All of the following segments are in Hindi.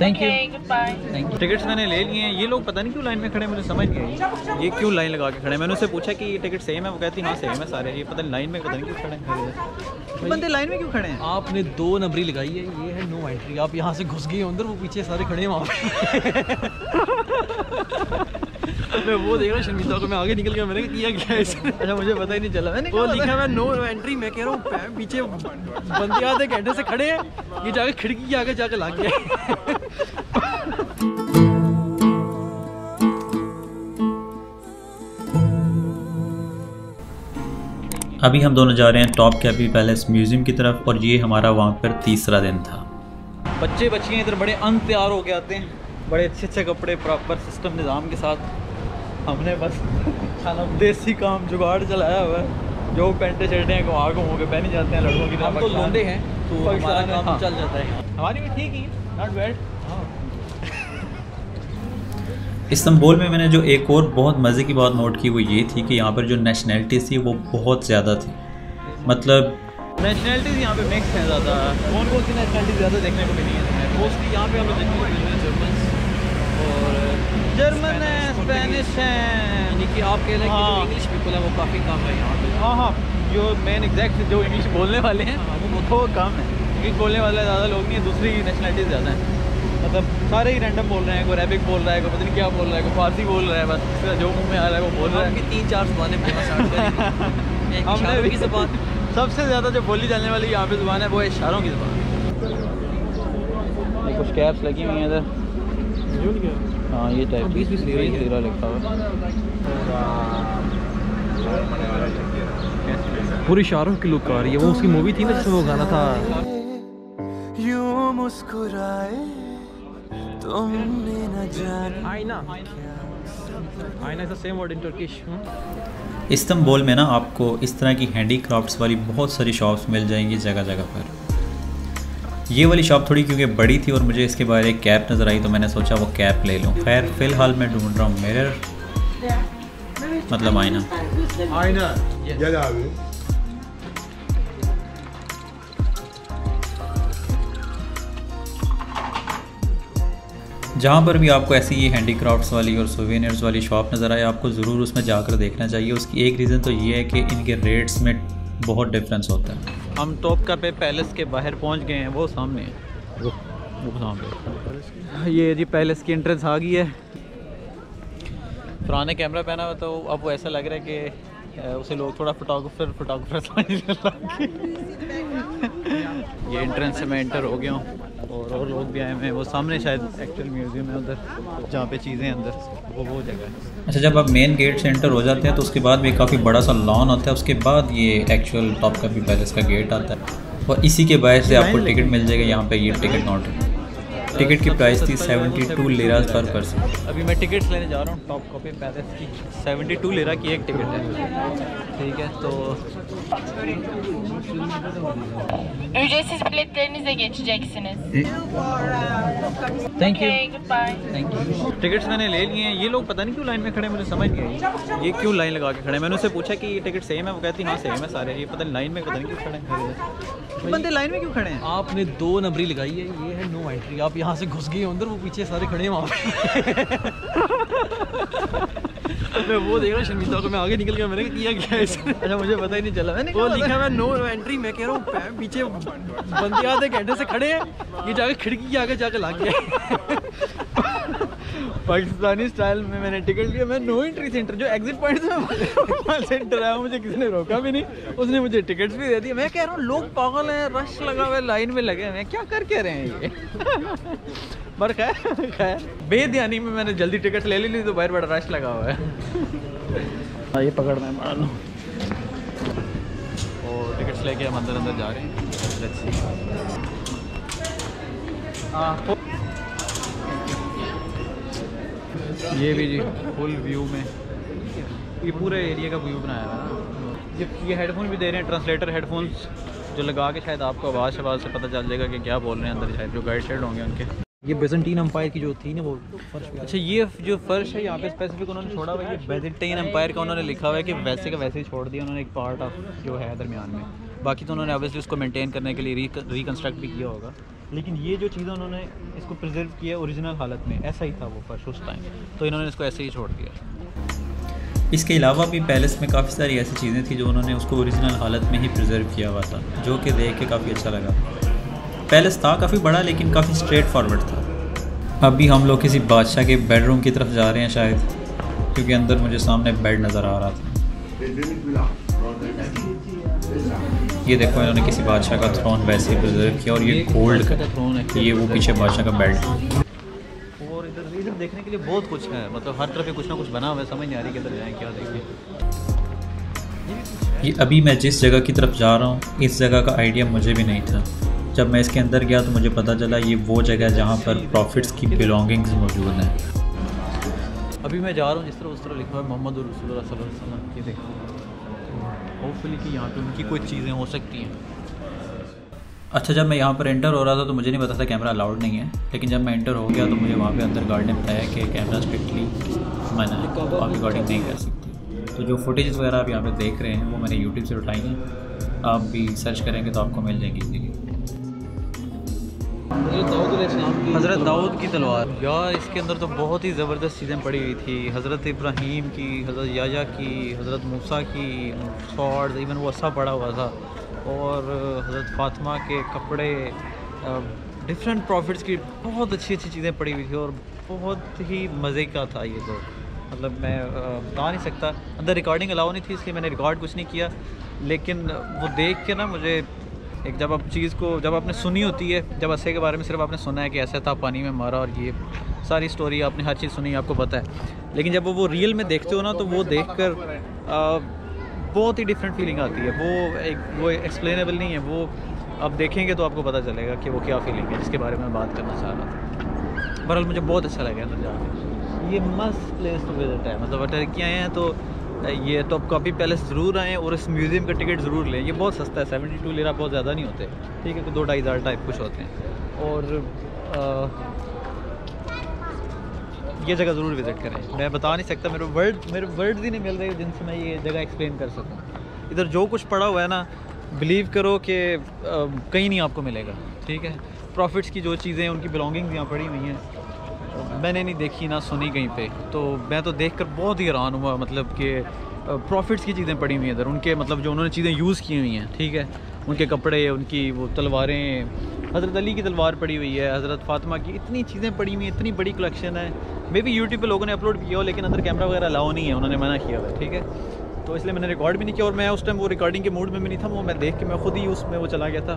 Thank you thank you tickets मैंने ले लिए हैं। ये लोग पता नहीं क्यों लाइन में खड़े मुझे समझ नहीं आई। ये क्यों लाइन लगा के खड़े मैंने उससे पूछा कि ये टिकट सेम है? वो कहती हाँ सेम है सारे। ये पता नहीं लाइन में पता नहीं क्यों खड़े हैं। बंदे लाइन में क्यों खड़े हैं? आपने दो नंबरी लगाई है ये है नो एंट्री आप यहाँ से घुस गए अंदर वो पीछे सारे खड़े हैं वहाँ पे। मैं वो देख रहा शर्मिंदा को मैं आगे निकल गया मैंने कहा, किया क्या इसने अच्छा मुझे पता ही नहीं चला। मैंने वो लिखा हुआ नो एंट्री मैं कह रहा हूँ पीछे बंदे आधे घंटे से खड़े हैं ये जाके खिड़की के आगे जाके लग गया अभी हम दोनों जा रहे हैं टॉप कैपी पैलेस म्यूज़ियम की तरफ़ और ये हमारा वहाँ पर तीसरा दिन था। बच्चे बच्चियाँ इधर बड़े अन तैयार हो होके आते हैं। बड़े अच्छे अच्छे कपड़े प्रॉपर सिस्टम निज़ाम के साथ हमने बस खाना देसी काम जुगाड़ चलाया हुआ है। जो पेंटे शर्टें हैं घुमा घुमा के पहनी जाते हैं लड़कों की हम तो लोंडे हैं तो हमारा में, काम हाँ। चल जाता है। हमारी भी ठीक ही नॉट बैड इस्तंबुल में मैंने जो एक और बहुत मज़े की बात नोट की वो ये थी कि यहाँ पर जो नेशनैलिटीज़ थी वो बहुत ज़्यादा थी। मतलब नेशनैलिटीज़ यहाँ पे मिक्स हैं ज़्यादा। कौन कौन सी नेशनैलिटीज़ ज़्यादा देखने को मिली हैं मोस्टली यहाँ पे हमें देखने को मिल रहे हैं जर्मन है स्पेनिश है यानी कि आप कह रहे हैं कि हाँ। जो इंग्लिश पीपल है वो काफ़ी कम है यहाँ पे। हाँ हाँ। जो मेन एग्जैक्ट जो इंग्लिश बोलने वाले हैं हाँ, वो वो कम है। इंग्लिश बोलने वाले ज़्यादा लोग नहीं हैं दूसरी नेशनलिटीज़ ज़्यादा हैं। मतलब सारे ही रैंडम बोल रहे हैं कोई अरेबिक बोल रहा है कोई पता नहीं क्या बोल रहा है कोई फारसी बोल रहा है बस जो मुँह में आ रहा है वो बोल रहा है। तीन चार जुबानें हमने भी की सबसे ज़्यादा जो बोली जाने वाली यहाँ पे ज़ुबान है वो है इशारों की ज़ुबान। कुछ कैप्स लगी हुई हैं इधर। हाँ ये टाइप बीस बीस ले रही है। तेरह लिखा हुआ। पूरी शाहरुख की लुक आ रही है। वो उसकी मूवी थी ना जिसमें वो गाना था। यूँ मुस्कुराए तुमने न जाना आईना आईना is the same word in Turkish Istanbul में ना आपको इस तरह की हैंडी क्राफ्ट्स वाली बहुत सारी शॉप्स मिल जाएँगी जगह जगह पर। ये वाली शॉप थोड़ी क्योंकि बड़ी थी और मुझे इसके बारे एक कैप नज़र आई तो मैंने सोचा वो कैप ले लूँ। खैर फ़िलहाल मैं ढूंढ रहा हूँ मिरर मतलब आईना। आईना जहाँ पर भी आपको ऐसी ये हैंडी क्राफ्ट्स वाली और सोवेनियर्स वाली शॉप नज़र आए आपको ज़रूर उसमें जाकर देखना चाहिए। उसकी एक रीज़न तो ये है कि इनके रेट्स में बहुत डिफरेंस होता है। हम टॉप का पे पैलेस के बाहर पहुँच गए हैं वो सामने है। वो वो सामने ये जी पैलेस की एंट्रेंस आ गई है। पुराने कैमरा पहना हुआ तो अब वो ऐसा लग रहा है कि उसे लोग थोड़ा फोटोग्राफर फोटोग्राफर समझने ये एंट्रेंस से मैं एंटर हो गया हूँ। और और लोग भी आए हुए हैं। वो सामने शायद एक्चुअल म्यूज़ियम है उधर जहाँ पे चीज़ें हैं अंदर। वो वो जगह है। अच्छा जब आप मेन गेट से एंटर हो जाते हैं तो उसके बाद भी काफ़ी बड़ा सा लॉन होता है उसके बाद ये एक्चुअल टॉप का भी पैलेस का गेट आता है। और इसी के बायस से आपको टिकट मिल जाएगा यहाँ पे ये टिकट नॉट है। टिकट की प्राइस थी seventy two lira per person. अभी मैं टिकट्स लेने जा रहा हूँ टॉप कॉपी पैलेस की। सेवेंटी 72 लेरा की एक टिकट है। ठीक है तो Ücretsiz biletlerinizle geçeceksiniz. Thank you thank you tickets मैंने ले लिए हैं। ये लोग पता नहीं क्यों लाइन में खड़े मुझे समझ नहीं आई। ये क्यों लाइन लगा के खड़े मैंने उससे पूछा कि ये टिकट सेम है? वो कहती हाँ सेम है सारे। ये पता नहीं लाइन में पता नहीं क्यों खड़े हैं। बंदे लाइन में क्यों खड़े हैं? आपने दो नंबरी लगाई है ये है नो एंट्री आप यहाँ से घुस गए अंदर वो पीछे सारे खड़े हैं वहाँ पे। मैं वो देख रहा शर्मिंदा को मैं आगे निकल गया मैंने किया क्या इसने अच्छा मुझे पता ही नहीं चला। मैंने वो लिखा मैं नो एंट्री मैं कह रहा हूँ पीछे बंदे आधे घंटे से खड़े हैं ये जाके खिड़की के आगे जाके लग गया पाकिस्तानी स्टाइल में मैंने टिकट लिया। मैं नो एंट्री सेंटर जो एग्जिट पॉइंट में सेंटर है मुझे किसी ने रोका भी नहीं। उसने मुझे टिकट्स भी दे दिए। मैं कह रहा हूँ लोग पागल हैं रश लगा हुआ है लाइन में लगे हैं। क्या कर के रहे हैं ये? पर खैर खैर। बेध्यानी में मैंने जल्दी टिकट ले ली तो बाहर बड़ा रश लगा हुआ है। हाँ, ये पकड़ मैं मार लूँ। और टिकट्स लेके हम अंदर अंदर जा रहे हैं। हाँ ये भी जी फुल व्यू में। ये पूरे एरिया का व्यू बनाया है ना। ये ये हेडफोन भी दे रहे हैं ट्रांसलेटर हेडफोन्स जो लगा के शायद आपको आवाज़ आवाज़ से पता चल जाएगा कि क्या बोल रहे हैं अंदर शायद जो गाइड शेड होंगे उनके। ये बेजेंटीन अंपायर की जो थी ना वो फर्श अच्छा ये जो फर्श है यहाँ पे स्पेसिफिक उन्होंने छोड़ा हुआ है ये बेजिटेन एम्पायर का उन्होंने लिखा हुआ है कि वैसे का वैसे ही छोड़ दिया उन्होंने एक पार्ट ऑफ़ जो है दरमियान में। बाकी तो उन्होंने ऑब्वियसली उसको मेंटेन करने के लिए रिकन्स्ट्रक्ट भी किया होगा। लेकिन ये जो चीज़ें उन्होंने इसको प्रिजर्व किया ओरिजिनल हालत में, ऐसा ही था वो फर्श उस टाइम तो इन्होंने इसको ऐसे ही छोड़ दिया। इसके अलावा भी पैलेस में काफ़ी सारी ऐसी चीज़ें थी जो उन्होंने उसको ओरिजिनल हालत में ही प्रिजर्व किया हुआ था, जो कि देख के काफ़ी अच्छा लगा। पैलेस था काफ़ी बड़ा, लेकिन काफ़ी स्ट्रेट फॉरवर्ड था। अभी हम लोग किसी बादशाह के बेडरूम की तरफ़ जा रहे हैं शायद, क्योंकि अंदर मुझे सामने बेड नज़र आ रहा था। ये देखो इन्होंने किसी बादशाह का थ्रोन वैसे ही प्रिजर्व किया और ये गोल्ड का थ्रोन है ये वो पीछे बादशाह का बेल्ट और इधर इधर देखने के लिए बहुत कुछ है मतलब हर तरफ़ कुछ ना कुछ बना हुआ है समझ नहीं आ रही किधर जाएँ क्या देखें। ये अभी मैं जिस जगह की तरफ़ जा रहा हूँ इस जगह का आइडिया मुझे भी नहीं था। जब मैं इसके अंदर गया तो मुझे पता चला ये वो जगह है जहाँ पर प्रॉफिट्स की बिलोंगिंग्स मौजूद हैं। अभी मैं जा रहा हूँ जिस तरह उस तरह लिखा हुआ है मोहम्मद रसूलुल्लाह सल्लल्लाहु अलैहि वसल्लम ये देखो। होपफुली कि यहाँ पे उनकी कोई चीज़ें हो सकती हैं। अच्छा जब मैं यहाँ पर एंटर हो रहा था तो मुझे नहीं पता था कैमरा अलाउड नहीं है लेकिन जब मैं एंटर हो गया तो मुझे वहाँ पे अंदर गार्ड ने बताया कि कैमरा स्ट्रिक्टली मैंने है आप रिकॉर्डिंग नहीं कर सकती। तो जो फुटेज वगैरह आप यहाँ पर देख रहे हैं वो मैंने यूट्यूब से उठाई हैं। आप भी सर्च करेंगे तो आपको मिल जाएगी इजीली। हज़रत दाऊद की तलवार। यार इसके अंदर तो बहुत ही ज़बरदस्त चीज़ें पड़ी हुई थी। हज़रत इब्राहीम की हज़रत याजा की हज़रत मूसा की शॉर्ट्स इवन वो अस्सा पड़ा हुआ था। और हज़रत फातिमा के कपड़े डिफरेंट प्रॉफिट्स की बहुत अच्छी अच्छी चीज़ें पड़ी हुई थी और बहुत ही मज़े का था ये तो। मतलब मैं बता नहीं सकता। अंदर रिकॉर्डिंग अलाउ नहीं थी इसलिए मैंने रिकॉर्ड कुछ नहीं किया। लेकिन वो देख के ना मुझे एक जब आप चीज़ को, जब आपने सुनी होती है, जब अस्से के बारे में सिर्फ़ आपने सुना है कि ऐसा था पानी में मारा और ये सारी स्टोरी आपने हर चीज़ सुनी, आपको पता है। लेकिन जब वो रियल में देखते हो ना तो वो देख कर बहुत ही डिफरेंट फीलिंग आती है। वो एक, वो एक्सप्लेनेबल नहीं है, वो आप देखेंगे तो आपको पता चलेगा कि वो क्या फीलिंग है, जिसके बारे में बात करना चाह रहा था। बहरहाल मुझे बहुत अच्छा लगा अंदर जाकर ये मस्त प्लेस टू विज़िट है। मतलब टर्की हैं तो ये टॉप कॉपी पैलेस ज़रूर आएँ और इस म्यूज़ियम का टिकट ज़रूर लें। ये बहुत सस्ता है सेवेंटी टू लेरा बहुत ज़्यादा नहीं होते। ठीक है तो दो ढाई हज़ार टाइप कुछ होते हैं। और आ, ये जगह ज़रूर विज़िट करें। मैं बता नहीं सकता मेरे वर्ड मेरे वर्ड्स ही नहीं मिल रहे जिनसे मैं ये जगह एक्सप्लेन कर सकूँ। इधर जो कुछ पड़ा हुआ है ना बिलीव करो कि कहीं नहीं आपको मिलेगा। ठीक है? प्रॉफिट्स की जो चीज़ें हैं उनकी बिलोंगिंग्स यहाँ पड़ी हुई हैं। मैंने नहीं देखी, ना सुनी कहीं पे। तो मैं तो देख कर बहुत ही हैरान हुआ मतलब कि प्रॉफिट्स की चीज़ें पड़ी हुई हैं इधर। उनके मतलब जो उन्होंने चीज़ें यूज़ की हुई हैं, ठीक है? उनके कपड़े, उनकी वो तलवारें, हज़रत अली की तलवार पड़ी हुई है, हज़रत फातिमा की इतनी चीज़ें पड़ी हुई हैं, इतनी बड़ी कलेक्शन है। मे बी यूट्यूब पर लोगों ने अपलोड किया हो, लेकिन अंदर कैमरा वगैरह अलाउ नहीं है, उन्होंने मना किया हुआ ठीक है? तो इसलिए मैंने रिकॉर्ड भी नहीं किया और मैं उस टाइम वो रिकॉर्डिंग के मूड में भी नहीं था, वो मैं देख के, मैं खुद ही उसमें वो चला गया था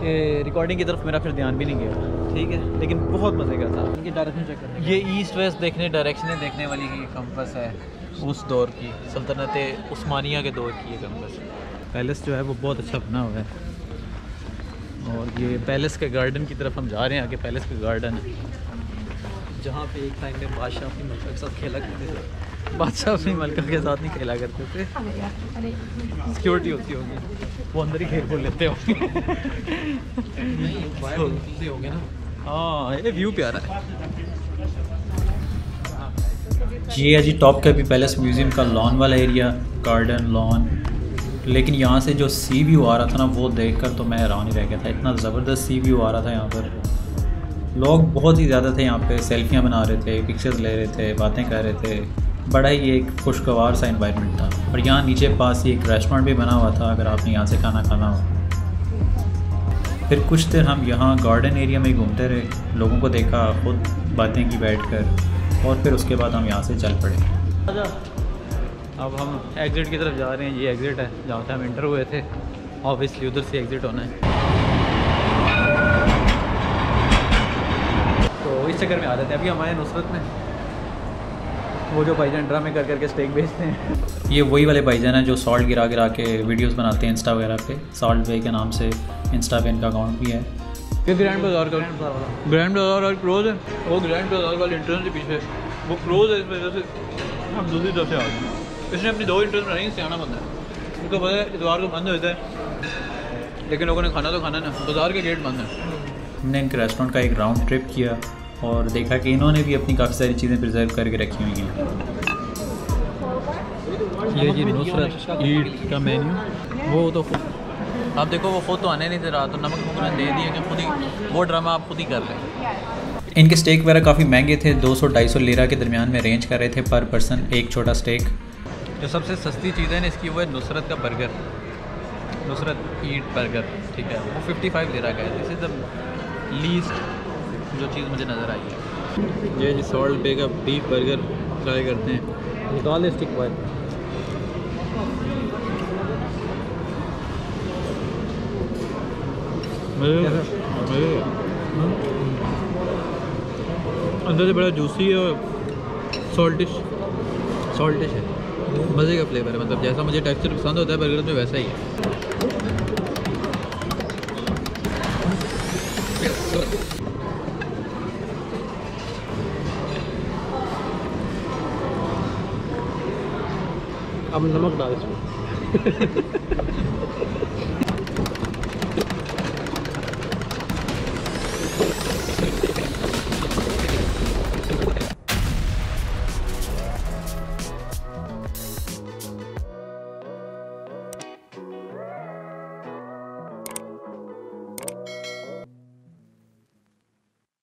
कि रिकॉर्डिंग की तरफ़ मेरा फिर ध्यान भी नहीं गया। ठीक है? लेकिन बहुत मज़े का था। इनकी डायरेक्शन चेक करना ये ईस्ट वेस्ट देखने डायरेक्शनें देखने वाली ये कंपस है उस दौर की सल्तनत उस्मानिया के दौर की ये कंपस पैलेस जो है वो बहुत अच्छा बना हुआ है। और ये पैलेस के गार्डन की तरफ़ हम जा रहे हैं आगे पैलेस का गार्डन है। जहाँ पे एक टाइम में बादशाह अपनी मलका के साथ खेला करते थे। बादशाह अपनी मलका के साथ नहीं खेला करते थे। सिक्योरिटी होती होगी। वो अंदर ही खेल खोल लेते होंगे। नहीं चीज़ें हो गए ना। हाँ ये व्यू प्यारा है। ये है जी टॉप कैपी पैलेस म्यूज़ियम का लॉन वाला एरिया गार्डन लॉन लेकिन यहाँ से जो सी व्यू आ रहा था ना, वो देखकर तो मैं हैरान ही रह गया था। इतना ज़बरदस्त सी व्यू आ रहा था यहाँ पर। लोग बहुत ही ज़्यादा थे यहाँ पे सेल्फियाँ बना रहे थे पिक्चर्स ले रहे थे, बातें कर रहे थे। बड़ा ही एक खुशगवार सा इन्वायरमेंट था। और यहाँ नीचे पास ही एक रेस्टोरेंट भी बना हुआ था, अगर आपने यहाँ से खाना खाना हो। फिर कुछ देर हम यहाँ गार्डन एरिया में घूमते रहे। लोगों को देखा, खुद बातें की बैठ कर, और फिर उसके बाद हम यहाँ से चल पड़े। अब हम एग्ज़िट की तरफ़ जा रहे हैं। ये एग्ज़िट है, जहाँ से हम इंटर हुए थे। ऑब्वियसली उधर से एग्ज़िट होना है। तो इस चक्कर में आ जाते हैं। अभी हमारे नुसरत में वो जो भाईजान ड्रामे कर करके स्टेक बेचते हैं। ये वही वाले भाईजान हैं जो सॉल्ट गिरा गिरा के वीडियोस बनाते हैं इंस्टा वगैरह पे। सॉल्ट वे के नाम से इंस्टा पे इनका अकाउंट भी है। फिर ग्रैंड बाज़ार का ग्रैंड बाज़ार और क्रोज है। वो ग्रैंड बाज़ार वाले इंटरन से पीछे। वो क्रोज है इस वजह से हम दूसरी तरफ़ से आ गए। इसने अपनी दो इंटरन बनाई सियाना बंदा है। उनको पता है इतवार को बंद होता है। लेकिन लोगों ने खाना तो खाना ना। बाज़ार के गेट बंद है। हमने इनके रेस्टोरेंट का एक राउंड ट्रिप किया। और देखा कि इन्होंने भी अपनी काफ़ी सारी चीज़ें प्रिजर्व करके रखी हुई हैं। ये जी नुसरत ईट का मेन्यू वो तो आप देखो वो खुद तो आने नहीं दे रहा तो नमक ने दे दिया कि खुद ही वो ड्रामा आप खुद ही कर लें इनके स्टेक वगैरह काफ़ी महँगे थे 200-250 लीरा के दरमियान में रेंज कर रहे थे पर पर्सन एक छोटा स्टेक जो सबसे सस्ती चीज़ है ना इसकी वो है नुसरत का बर्गर नुसरत ईट बर्गर ठीक है। वो 55 ले का है। दिस इज़ द लीस्ट जो चीज़ मुझे नज़र आई है। ये जी सॉल्ट पे का बीफ बर्गर ट्राई करते हैं। निकाल स्टिक बाहर अंदर से बड़ा जूसी है और सॉल्टिश सॉल्टिश है। मज़े का फ्लेवर है। मतलब जैसा मुझे टेक्सचर पसंद होता है बर्गर में वैसा ही है। अब नमक डाल इसमें